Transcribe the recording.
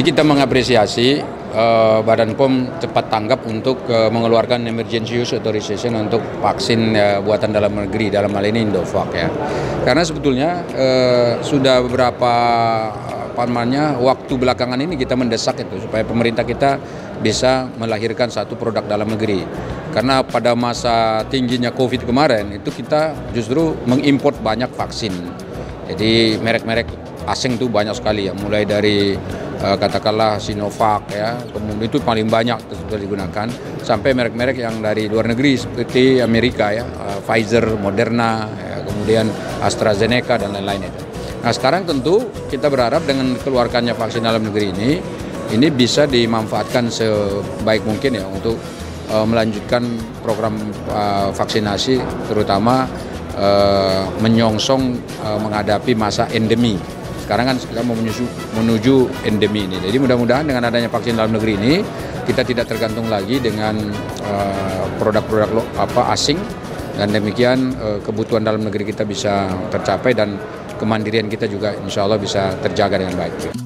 Jadi kita mengapresiasi uh, Badan POM cepat tanggap untuk uh, mengeluarkan emergency use authorization untuk vaksin uh, buatan dalam negeri dalam hal ini Indovac ya. Karena sebetulnya uh, sudah beberapa apa namanya waktu belakangan ini kita mendesak itu supaya pemerintah kita bisa melahirkan satu produk dalam negeri. Karena pada masa tingginya Covid kemarin itu kita justru mengimpor banyak vaksin. Jadi merek-merek asing itu banyak sekali ya, mulai dari uh, katakanlah Sinovac ya, kemudian itu paling banyak sudah digunakan. Sampai merek-merek yang dari luar negeri seperti Amerika ya, uh, Pfizer, Moderna, ya, kemudian AstraZeneca dan lain-lain itu. Nah sekarang tentu kita berharap dengan keluarkannya vaksin dalam negeri ini, ini bisa dimanfaatkan sebaik mungkin ya untuk uh, melanjutkan program uh, vaksinasi terutama menyongsong menghadapi masa endemi sekarang kan kita mau menuju, menuju endemi ini. Jadi mudah-mudahan dengan adanya vaksin dalam negeri ini kita tidak tergantung lagi dengan eh, produk-produk uh, apa asing dan demikian uh, kebutuhan dalam negeri kita bisa tercapai dan kemandirian kita juga insya Allah bisa terjaga dengan baik.